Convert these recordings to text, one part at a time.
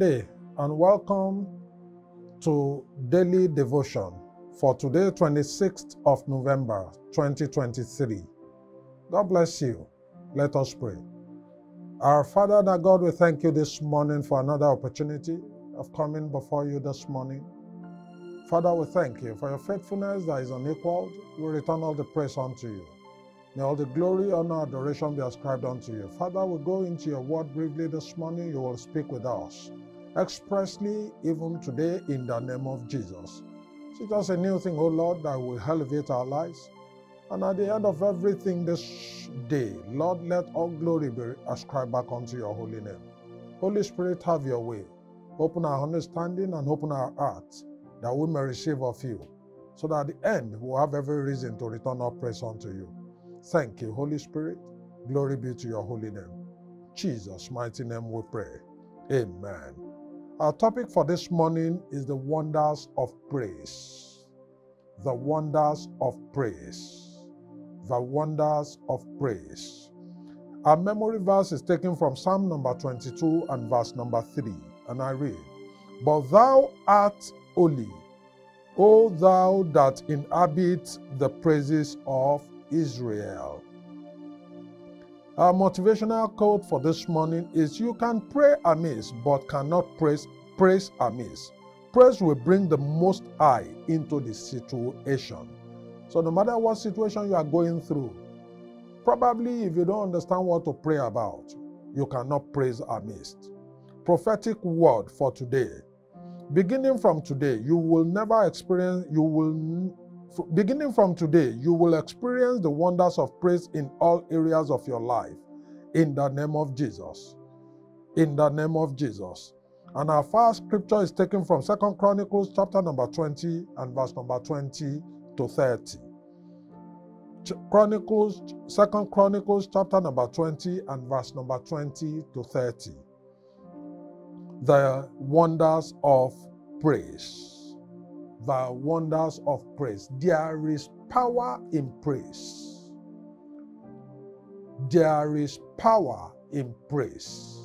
and welcome to Daily Devotion for today, 26th of November 2023. God bless you. Let us pray. Our Father, that God, we thank you this morning for another opportunity of coming before you this morning. Father, we thank you for your faithfulness that is unequaled. We return all the praise unto you. May all the glory, honor, adoration be ascribed unto you. Father, we go into your word briefly this morning. You will speak with us expressly, even today, in the name of Jesus. Teach us a new thing, O Lord, that will elevate our lives. And at the end of everything this day, Lord, let all glory be ascribed back unto your holy name. Holy Spirit, have your way. Open our understanding and open our hearts that we may receive of you, so that at the end we'll have every reason to return our praise unto you. Thank you, Holy Spirit. Glory be to your holy name. Jesus' mighty name we pray. Amen. Our topic for this morning is the wonders of praise. The wonders of praise. The wonders of praise. Our memory verse is taken from Psalm number 22 and verse number 3. And I read, But thou art holy, O thou that inhabit the praises of Israel. Our motivational quote for this morning is You can pray amiss, but cannot praise, praise amiss. Praise will bring the Most High into the situation. So, no matter what situation you are going through, probably if you don't understand what to pray about, you cannot praise amiss. Prophetic word for today. Beginning from today, you will never experience, you will beginning from today, you will experience the wonders of praise in all areas of your life. In the name of Jesus. In the name of Jesus. And our first scripture is taken from Second Chronicles chapter number 20 and verse number 20 to 30. Chronicles, Second Chronicles chapter number 20 and verse number 20 to 30. The wonders of praise the wonders of praise. There is power in praise. There is power in praise.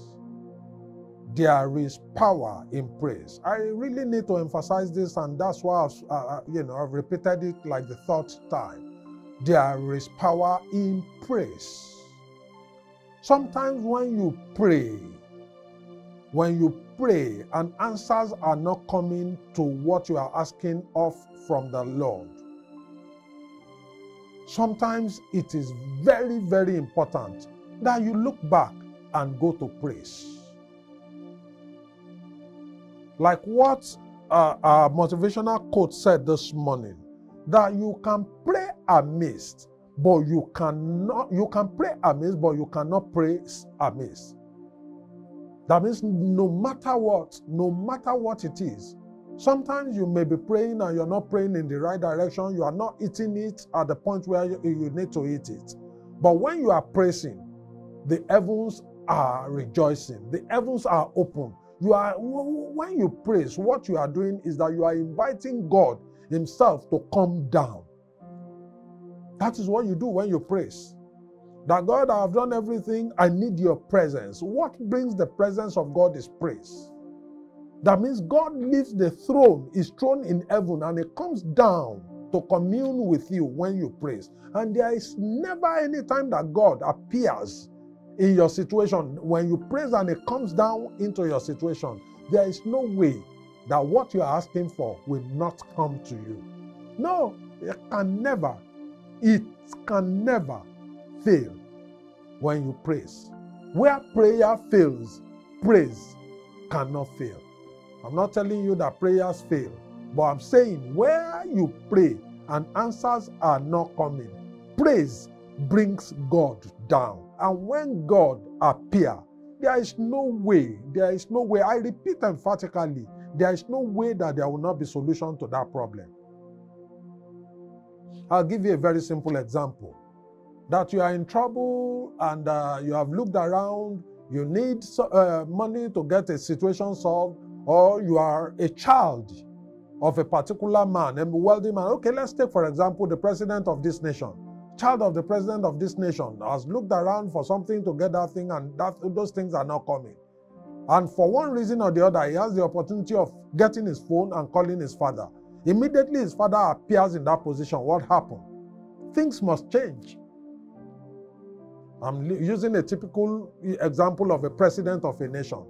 There is power in praise. I really need to emphasize this, and that's why I've, uh, you know I've repeated it like the third time. There is power in praise. Sometimes when you pray, when you pray and answers are not coming to what you are asking of from the Lord, sometimes it is very, very important that you look back and go to praise. Like what uh, our motivational quote said this morning, that you can pray amiss, but you cannot, you can pray amiss, but you cannot praise amiss. That means no matter what, no matter what it is, sometimes you may be praying and you're not praying in the right direction. You are not eating it at the point where you, need to eat it. But when you are praising, the heavens are rejoicing. The heavens are open. You are when you praise, what you are doing is that you are inviting God Himself to come down. That is what you do when you praise. That God, I have done everything. I need your presence. What brings the presence of God is praise. That means God leaves the throne, his throne in heaven, and it comes down to commune with you when you praise. And there is never any time that God appears in your situation. When you praise and it comes down into your situation, there is no way that what you are asking for will not come to you. No, it can never. It can never fail when you praise. Where prayer fails, praise cannot fail. I'm not telling you that prayers fail, but I'm saying where you pray and answers are not coming, praise brings God down. And when God appear, there is no way, there is no way, I repeat emphatically, there is no way that there will not be solution to that problem. I'll give you a very simple example that you are in trouble and uh, you have looked around, you need uh, money to get a situation solved, or you are a child of a particular man, a wealthy man. Okay, let's take, for example, the president of this nation. Child of the president of this nation has looked around for something to get that thing, and that, those things are not coming. And for one reason or the other, he has the opportunity of getting his phone and calling his father. Immediately his father appears in that position. What happened? Things must change. I'm using a typical example of a president of a nation,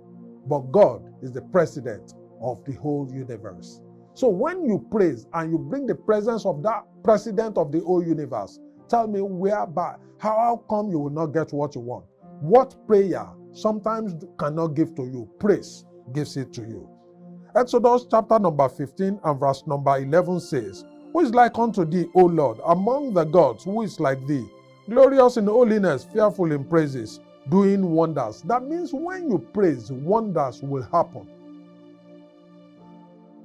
but God is the president of the whole universe. So when you praise and you bring the presence of that president of the whole universe, tell me whereby, how, come you will not get what you want? What prayer sometimes cannot give to you, praise gives it to you. Exodus chapter number 15 and verse number 11 says, Who is like unto thee, O Lord, among the gods, who is like thee? Glorious in holiness, fearful in praises, doing wonders. That means when you praise, wonders will happen.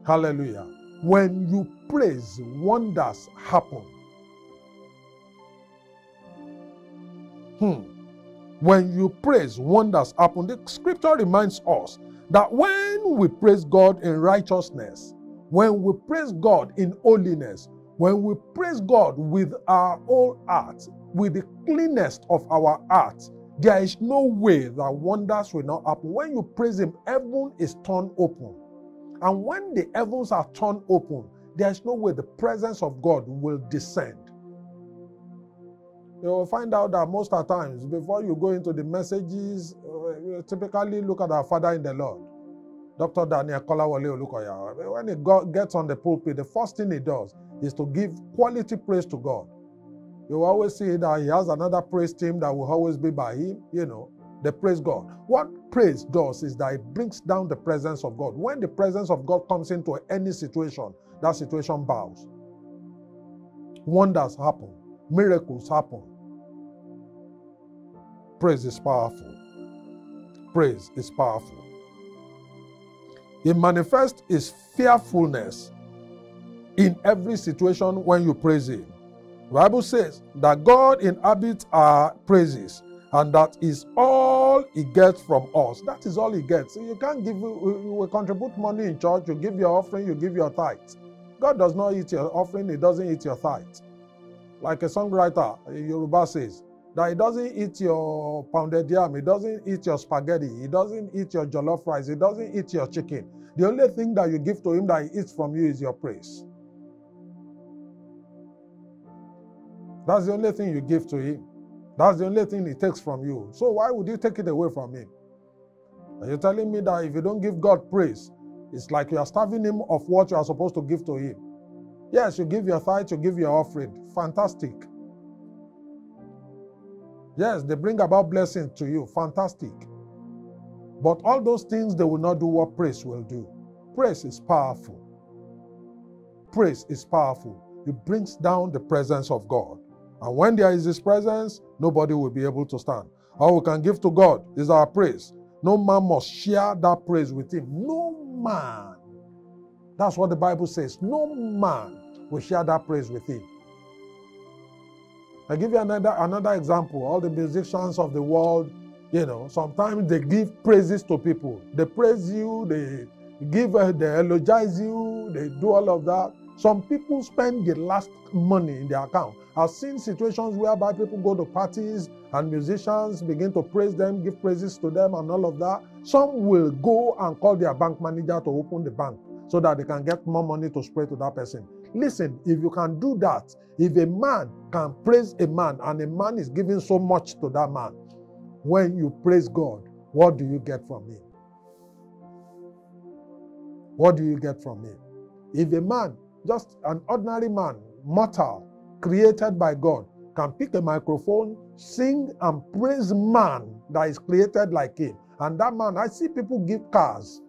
Hallelujah. When you praise, wonders happen. Hmm. When you praise, wonders happen. The scripture reminds us that when we praise God in righteousness, when we praise God in holiness, when we praise God with our whole heart, with the cleanest of our heart, there is no way that wonders will not happen. When you praise Him, heaven is turned open. And when the heavens are turned open, there is no way the presence of God will descend. You will find out that most of times, before you go into the messages, typically look at our Father in the Lord, Dr. Daniel Kolawole Olukoya. When he gets on the pulpit, the first thing he does is to give quality praise to God. You always see that he has another praise team that will always be by him, you know, the praise God. What praise does is that it brings down the presence of God. When the presence of God comes into any situation, that situation bows. Wonders happen, miracles happen, Praise is powerful. Praise is powerful. It manifests its fearfulness in every situation when you praise Him. Bible says that God inhabits our praises, and that is all He gets from us. That is all He gets. You can't give, you will contribute money in church, you give your offering, you give your tithe. God does not eat your offering, He doesn't eat your tithe. Like a songwriter, Yoruba says, that he doesn't eat your pounded yam, he doesn't eat your spaghetti, he doesn't eat your jollof rice, he doesn't eat your chicken. The only thing that you give to him that he eats from you is your praise. That's the only thing you give to him. That's the only thing he takes from you. So why would you take it away from him? Are you telling me that if you don't give God praise, it's like you are starving him of what you are supposed to give to him? Yes, you give your tithe, you give your offering. Fantastic. Yes, they bring about blessings to you. Fantastic. But all those things, they will not do what praise will do. Praise is powerful. Praise is powerful. It brings down the presence of God. And when there is His presence, nobody will be able to stand. All we can give to God is our praise. No man must share that praise with Him. No man. That's what the Bible says. No man will share that praise with Him. I give you another another example. All the musicians of the world, you know, sometimes they give praises to people. They praise you, they give, uh, they eulogize you, they do all of that. Some people spend the last money in their account. I've seen situations whereby people go to parties and musicians begin to praise them, give praises to them, and all of that. Some will go and call their bank manager to open the bank so that they can get more money to spread to that person. Listen, if you can do that, if a man can praise a man and a man is giving so much to that man, when you praise God, what do you get from him? What do you get from him? If a man, just an ordinary man, mortal, created by God, can pick a microphone, sing and praise man that is created like him, and that man, I see people give cars.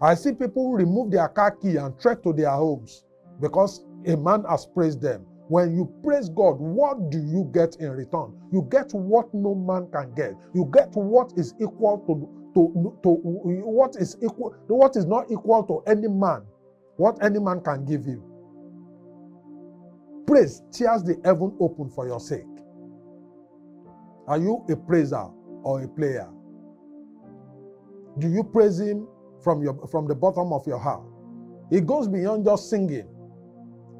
I see people remove their car key and trek to their homes because a man has praised them. When you praise God, what do you get in return? You get what no man can get. You get what is equal to, to, to what is equal, what is not equal to any man, what any man can give you. Praise tears the heaven open for your sake. Are you a praiser or a player? Do you praise him from your from the bottom of your heart? It goes beyond just singing.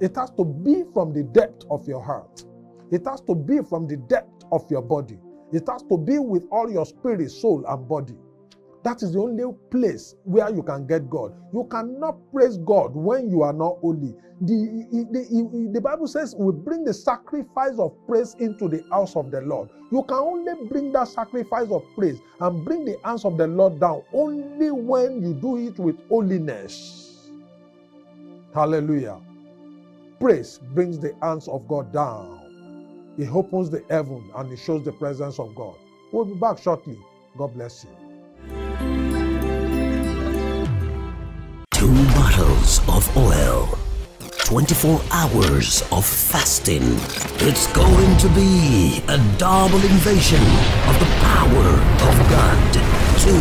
It has to be from the depth of your heart. It has to be from the depth of your body. It has to be with all your spirit, soul, and body. That is the only place where you can get God. You cannot praise God when you are not holy. The, the, the, Bible says we bring the sacrifice of praise into the house of the Lord. You can only bring that sacrifice of praise and bring the hands of the Lord down only when you do it with holiness. Hallelujah. Praise brings the hands of God down. It opens the heaven and it shows the presence of God. We'll be back shortly. God bless you. Bottles of oil, 24 hours of fasting. It's going to be a double invasion of the power of God two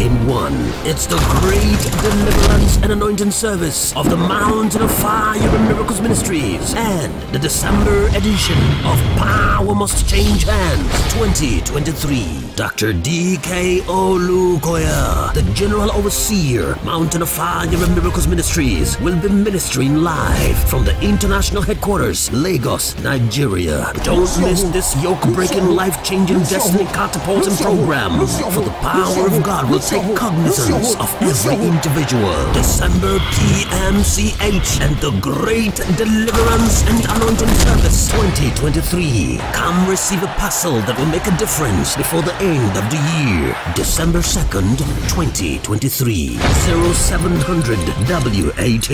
in one. It's the great deliverance and anointing service of the Mountain of Fire and Miracles Ministries and the December edition of Power Must Change Hands 2023. Dr. D.K. Olukoya, the General Overseer, Mountain of Fire and Miracles Ministries, will be ministering live from the international headquarters, Lagos, Nigeria. Don't miss this yoke-breaking, life-changing, destiny-catapulting program for the power of God will take cognizance of every individual. December PMCH and the Great Deliverance and Anointing Service 2023. Come receive a parcel that will make a difference before the end of the year. December 2nd, 2023. 0700 WAT.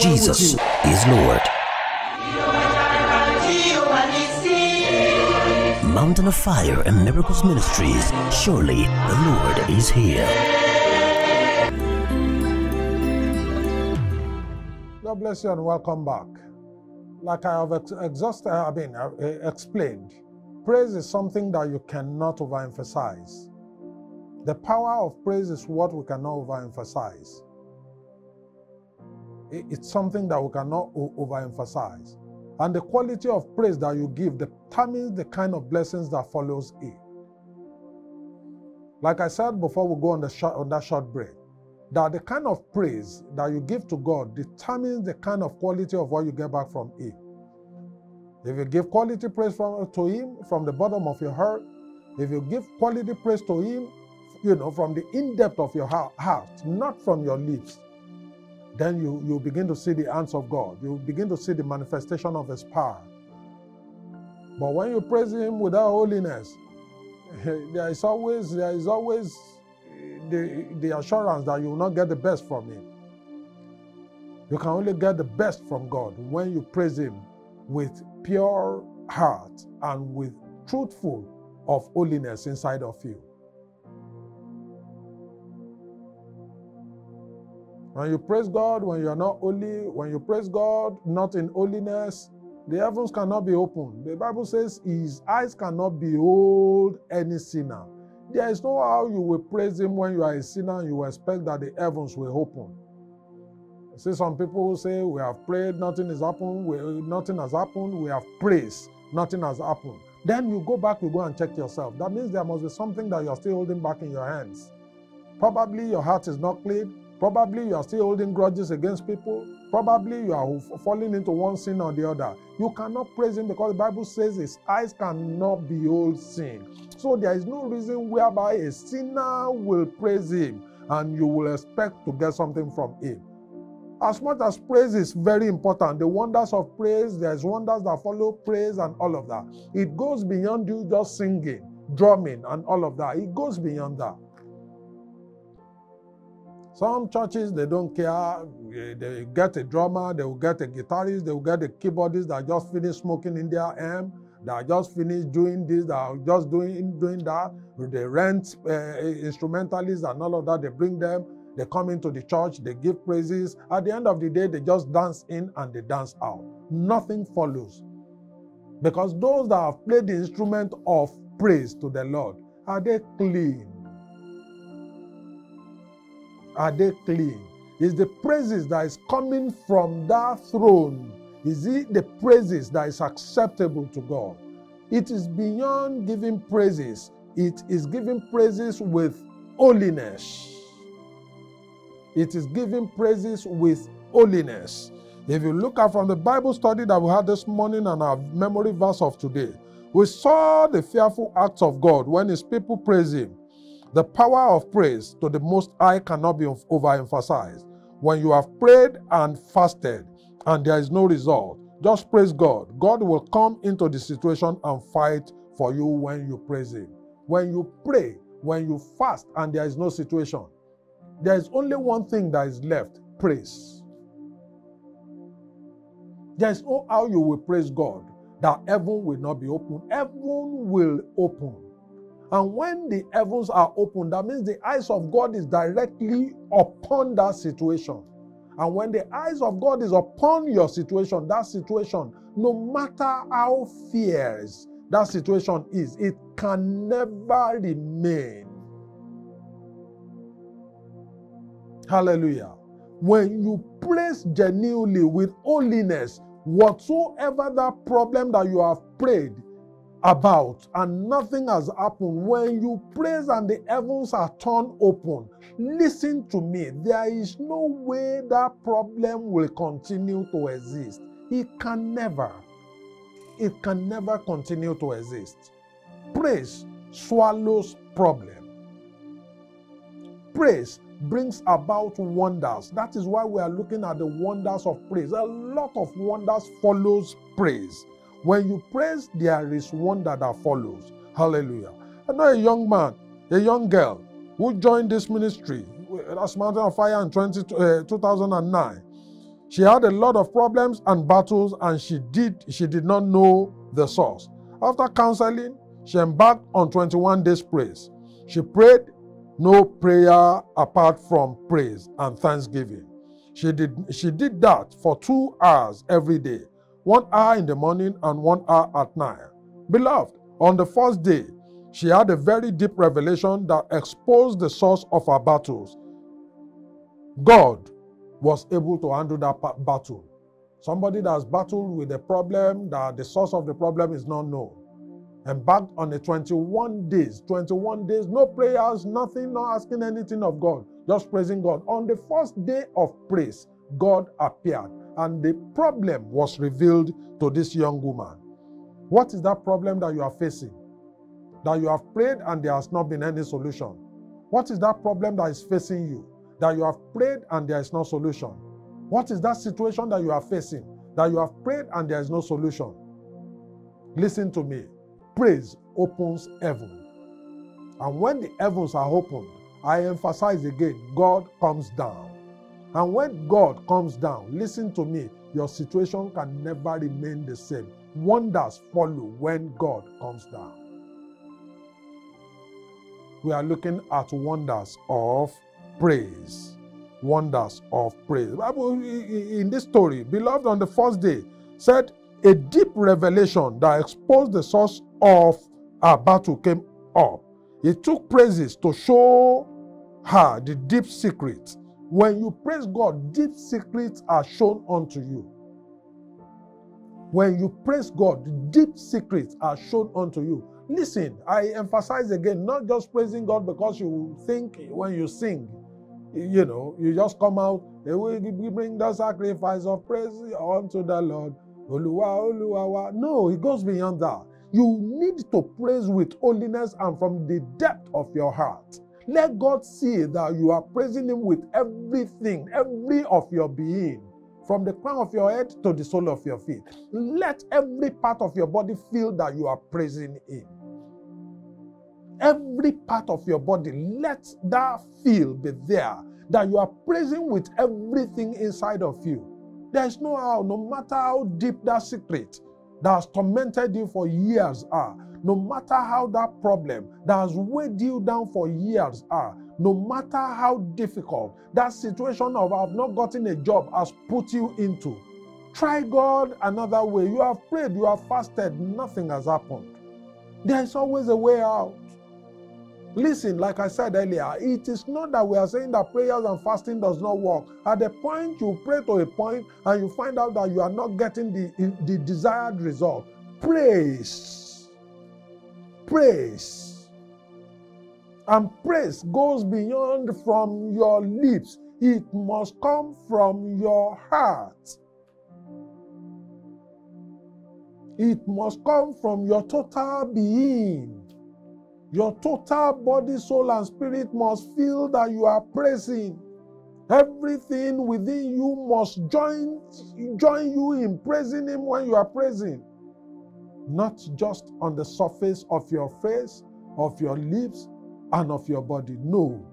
Jesus is Lord. Mountain of Fire and Miracles Ministries. Surely the Lord is here. God bless you and welcome back. Like I have ex- exhausted, I mean, uh, explained, praise is something that you cannot overemphasize. The power of praise is what we cannot overemphasize. It's something that we cannot overemphasize. And the quality of praise that you give determines the kind of blessings that follows it. Like I said before we go on, the short, on that short break, that the kind of praise that you give to God determines the kind of quality of what you get back from Him. If you give quality praise from, to Him from the bottom of your heart, if you give quality praise to Him, you know, from the in depth of your heart, not from your lips, then you, you begin to see the hands of God. You begin to see the manifestation of His power. But when you praise Him without holiness, there is always there is always the, the assurance that you will not get the best from Him. You can only get the best from God when you praise Him with pure heart and with truthful of holiness inside of you. When you praise God, when you are not holy, when you praise God not in holiness, the heavens cannot be opened. The Bible says his eyes cannot behold any sinner. There is no how you will praise him when you are a sinner and you expect that the heavens will open. I see some people who say, We have prayed, nothing has happened, we, nothing has happened, we have praised, nothing has happened. Then you go back, you go and check yourself. That means there must be something that you are still holding back in your hands. Probably your heart is not clean, Probably you are still holding grudges against people. Probably you are falling into one sin or the other. You cannot praise Him because the Bible says His eyes cannot behold sin. So there is no reason whereby a sinner will praise Him and you will expect to get something from Him. As much as praise is very important, the wonders of praise, there's wonders that follow praise and all of that. It goes beyond you just singing, drumming, and all of that. It goes beyond that. Some churches, they don't care. They get a drummer, they will get a guitarist, they will get a keyboardist that just finished smoking in their amp, that just finished doing this, that just doing, doing that. They rent uh, instrumentalists and all of that. They bring them, they come into the church, they give praises. At the end of the day, they just dance in and they dance out. Nothing follows. Because those that have played the instrument of praise to the Lord, are they clean? Are they clean? Is the praises that is coming from that throne, is it the praises that is acceptable to God? It is beyond giving praises. It is giving praises with holiness. It is giving praises with holiness. If you look at from the Bible study that we had this morning and our memory verse of today, we saw the fearful acts of God when his people praise him. The power of praise to the Most High cannot be overemphasized. When you have prayed and fasted and there is no result, just praise God. God will come into the situation and fight for you when you praise Him. When you pray, when you fast and there is no situation, there is only one thing that is left praise. There is no how you will praise God that heaven will not be open. Heaven will open. And when the heavens are open, that means the eyes of God is directly upon that situation. And when the eyes of God is upon your situation, that situation, no matter how fierce that situation is, it can never remain. Hallelujah. When you praise genuinely with holiness, whatsoever that problem that you have prayed about and nothing has happened, when you praise and the heavens are torn open, listen to me. There is no way that problem will continue to exist. It can never. It can never continue to exist. Praise swallows problem. Praise brings about wonders. That is why we are looking at the wonders of praise. A lot of wonders follows praise. When you praise, there is wonder that follows. Hallelujah. I know a young man, a young girl who joined this ministry, that's Mountain of Fire in 20, uh, 2009. She had a lot of problems and battles, and she did she did not know the source. After counseling, she embarked on 21 days praise. She prayed no prayer apart from praise and thanksgiving. She did, she did that for two hours every day, one hour in the morning and one hour at night. Beloved, on the first day, she had a very deep revelation that exposed the source of her battles. God was able to handle that battle. Somebody that has battled with a problem that the source of the problem is not known embarked on a 21 days 21 days no prayers nothing not asking anything of god just praising god on the first day of praise god appeared and the problem was revealed to this young woman. What is that problem that you are facing? That you have prayed and there has not been any solution. What is that problem that is facing you? That you have prayed and there is no solution. What is that situation that you are facing? That you have prayed and there is no solution. Listen to me. Praise opens heaven. And when the heavens are opened, I emphasize again, God comes down. And when God comes down, listen to me, your situation can never remain the same. Wonders follow when God comes down. We are looking at wonders of praise. Wonders of praise. In this story, beloved on the first day said a deep revelation that exposed the source of her battle came up. He took praises to show her the deep secrets. When you praise God, deep secrets are shown unto you. When you praise God, deep secrets are shown unto you. Listen, I emphasize again, not just praising God because you think when you sing, you know, you just come out, we bring the sacrifice of praise unto the Lord. No, it goes beyond that. You need to praise with holiness and from the depth of your heart. Let God see that you are praising Him with everything, every of your being, from the crown of your head to the sole of your feet. Let every part of your body feel that you are praising Him. Every part of your body, let that feel be there that you are praising with everything inside of you. There is no how, no matter how deep that secret, that has tormented you for years are, no matter how that problem that has weighed you down for years are, no matter how difficult that situation of I've not gotten a job has put you into, try God another way. You have prayed, you have fasted, nothing has happened. There is always a way out. Listen, like I said earlier, it is not that we are saying that prayers and fasting does not work. At the point you pray to a point and you find out that you are not getting the, the desired result, praise. Praise. And praise goes beyond from your lips. It must come from your heart. It must come from your total being. Your total body, soul, and spirit must feel that you are praising. Everything within you must join, join you in praising Him when you are praising. Not just on the surface of your face, of your lips, and of your body. No.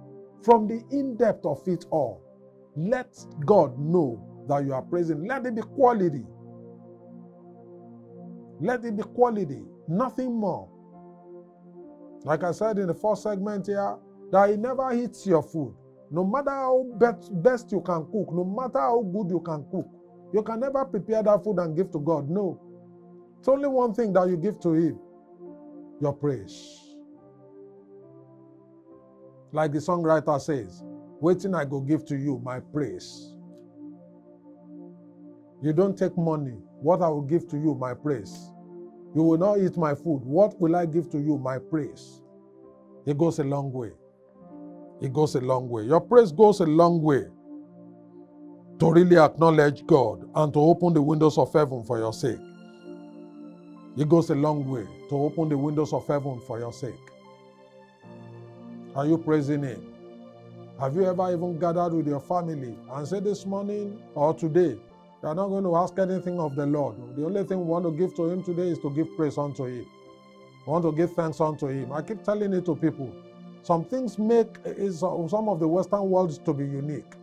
From the in depth of it all, let God know that you are praising. Let it be quality. Let it be quality, nothing more. Like I said in the first segment here, that it never hits your food. No matter how best, best you can cook, no matter how good you can cook, you can never prepare that food and give to God. No. It's only one thing that you give to Him your praise. Like the songwriter says, waiting I go give to you my praise. You don't take money. What I will give to you, my praise. You will not eat my food. What will I give to you, my praise? It goes a long way. It goes a long way. Your praise goes a long way to really acknowledge God and to open the windows of heaven for your sake. It goes a long way to open the windows of heaven for your sake. Are you praising Him? Have you ever even gathered with your family and said this morning or today, you are not going to ask anything of the Lord. The only thing we want to give to Him today is to give praise unto Him. We want to give thanks unto Him. I keep telling it to people. Some things make is uh, some of the Western worlds to be unique.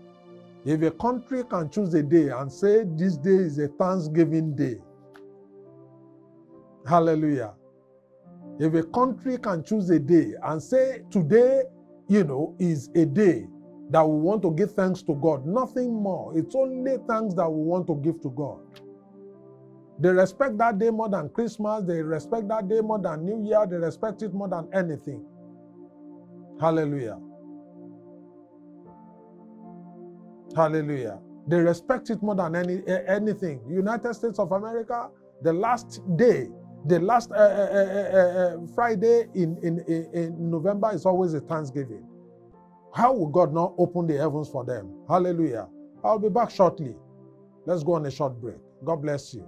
If a country can choose a day and say this day is a Thanksgiving day, hallelujah. If a country can choose a day and say today, you know, is a day that we want to give thanks to God. Nothing more. It's only thanks that we want to give to God. They respect that day more than Christmas. They respect that day more than New Year. They respect it more than anything. Hallelujah. Hallelujah. They respect it more than any eh, anything. United States of America, the last day, the last uh, uh, uh, Friday in, in, in November is always a Thanksgiving. How will God not open the heavens for them? Hallelujah. I'll be back shortly. Let's go on a short break. God bless you.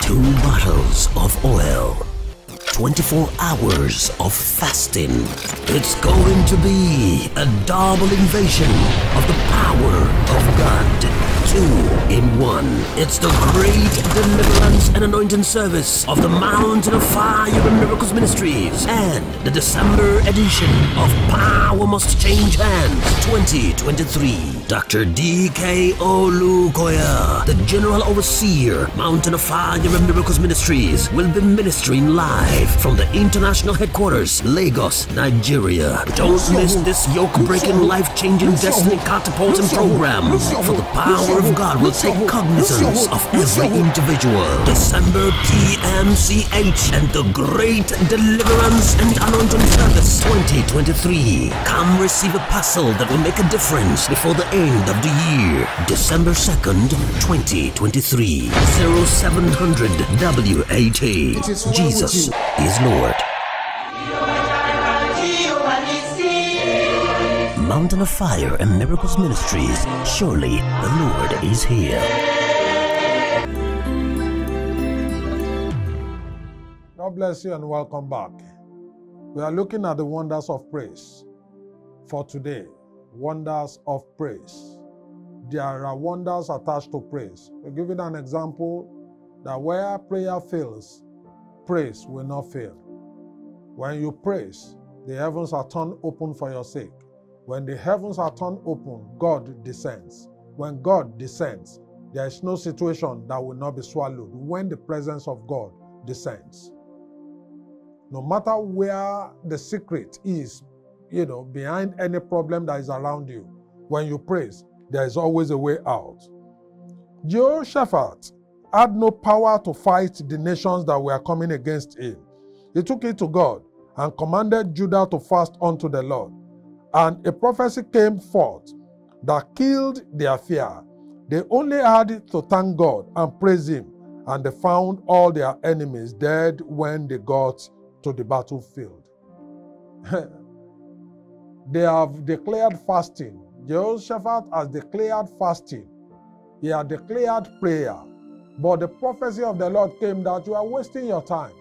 Two bottles of oil, 24 hours of fasting. It's going to be a double invasion of the power of God two in one. It's the great deliverance and anointing service of the Mountain of Fire and Miracles Ministries and the December edition of Power Must Change Hands 2023. Dr. D.K. Olukoya, the General Overseer, Mountain of Fire and Miracles Ministries, will be ministering live from the international headquarters, Lagos, Nigeria. Don't miss this yoke-breaking, life-changing, destiny catapulting program for the power of God will take cognizance of every individual. December PMCH and the Great Deliverance and Anointing Service 2023. Come receive a parcel that will make a difference before the end of the year. December 2nd, 2023. 0700 WAT. Jesus is Lord. Mountain of Fire and Miracles Ministries. Surely the Lord is here. God bless you and welcome back. We are looking at the wonders of praise for today. Wonders of praise. There are wonders attached to praise. We're giving an example that where prayer fails, praise will not fail. When you praise, the heavens are turned open for your sake. When the heavens are turned open, God descends. When God descends, there is no situation that will not be swallowed when the presence of God descends. No matter where the secret is, you know, behind any problem that is around you, when you praise, there is always a way out. Jehoshaphat had no power to fight the nations that were coming against him. He took it to God and commanded Judah to fast unto the Lord. And a prophecy came forth that killed their fear. They only had to thank God and praise Him, and they found all their enemies dead when they got to the battlefield. they have declared fasting. Jehoshaphat has declared fasting. He had declared prayer. But the prophecy of the Lord came that you are wasting your time.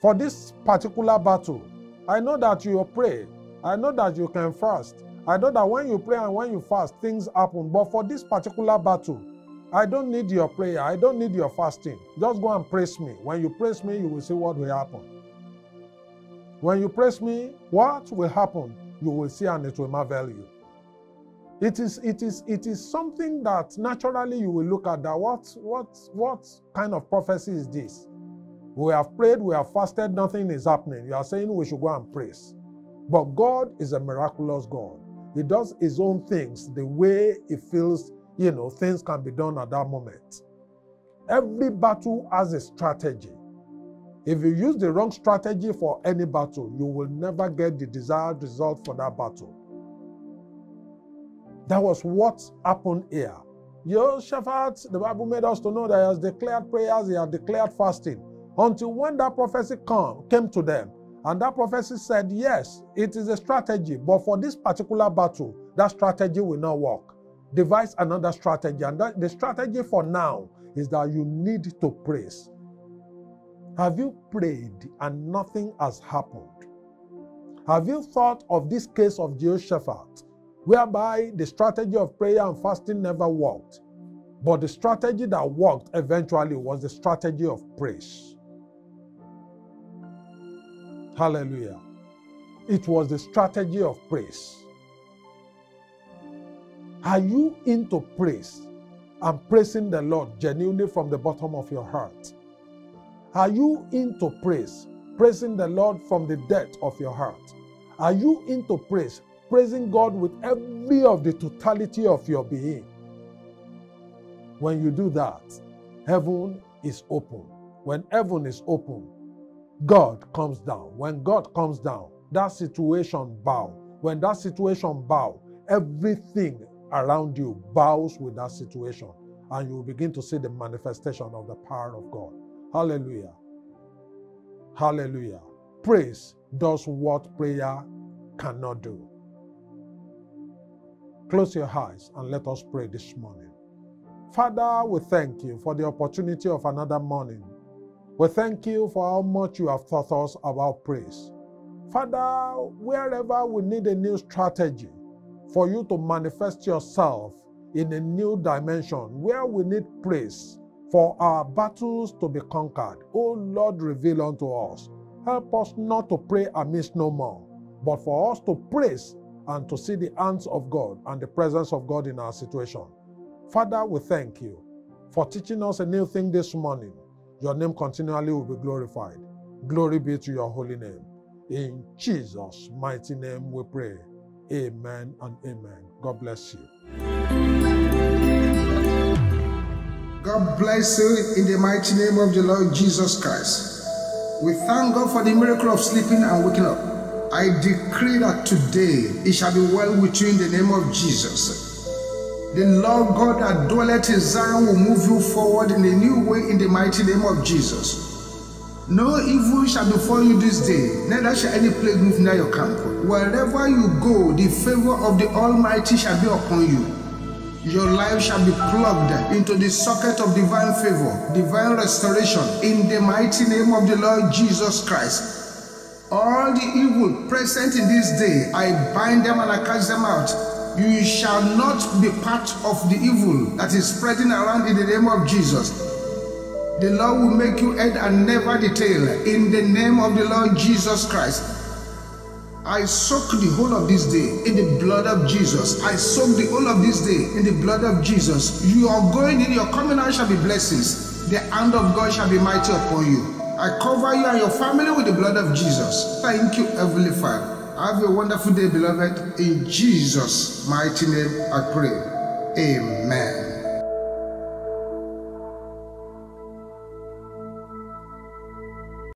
For this particular battle, I know that you pray. I know that you can fast. I know that when you pray and when you fast, things happen. But for this particular battle, I don't need your prayer. I don't need your fasting. Just go and praise me. When you praise me, you will see what will happen. When you praise me, what will happen? You will see and it will marvel you. It is, it is, it is something that naturally you will look at that. What, what, what kind of prophecy is this? We have prayed, we have fasted, nothing is happening. You are saying we should go and praise. But God is a miraculous God. He does his own things the way he feels, you know, things can be done at that moment. Every battle has a strategy. If you use the wrong strategy for any battle, you will never get the desired result for that battle. That was what happened here. Jehoshaphat, the Bible made us to know that he has declared prayers, he has declared fasting. Until when that prophecy come, came to them, and that prophecy said, Yes, it is a strategy, but for this particular battle, that strategy will not work. Devise another strategy. And that, the strategy for now is that you need to praise. Have you prayed and nothing has happened? Have you thought of this case of Jehoshaphat, whereby the strategy of prayer and fasting never worked? But the strategy that worked eventually was the strategy of praise. Hallelujah. It was the strategy of praise. Are you into praise and praising the Lord genuinely from the bottom of your heart? Are you into praise, praising the Lord from the depth of your heart? Are you into praise, praising God with every of the totality of your being? When you do that, heaven is open. When heaven is open, God comes down. When God comes down, that situation bow. When that situation bow, everything around you bows with that situation, and you will begin to see the manifestation of the power of God. Hallelujah. Hallelujah. Praise does what prayer cannot do. Close your eyes and let us pray this morning. Father, we thank you for the opportunity of another morning we thank you for how much you have taught us about praise. Father, wherever we need a new strategy for you to manifest yourself in a new dimension, where we need praise for our battles to be conquered, oh Lord, reveal unto us. Help us not to pray amiss no more, but for us to praise and to see the hands of God and the presence of God in our situation. Father, we thank you for teaching us a new thing this morning your name continually will be glorified. Glory be to your holy name. In Jesus' mighty name we pray. Amen and amen. God bless you. God bless you in the mighty name of the Lord Jesus Christ. We thank God for the miracle of sleeping and waking up. I decree that today it shall be well with you in the name of Jesus. The Lord God that dwelleth in Zion will move you forward in a new way in the mighty name of Jesus. No evil shall befall you this day, neither shall any plague move near your camp. Wherever you go, the favor of the Almighty shall be upon you. Your life shall be plugged into the socket of divine favor, divine restoration, in the mighty name of the Lord Jesus Christ. All the evil present in this day, I bind them and I cast them out you shall not be part of the evil that is spreading around in the name of Jesus. The Lord will make you head and never the tail in the name of the Lord Jesus Christ. I soak the whole of this day in the blood of Jesus. I soak the whole of this day in the blood of Jesus. You are going in, your coming out shall be blessings. The hand of God shall be mighty upon you. I cover you and your family with the blood of Jesus. Thank you, Heavenly Father. Have a wonderful day, beloved. In Jesus' mighty name, I pray. Amen.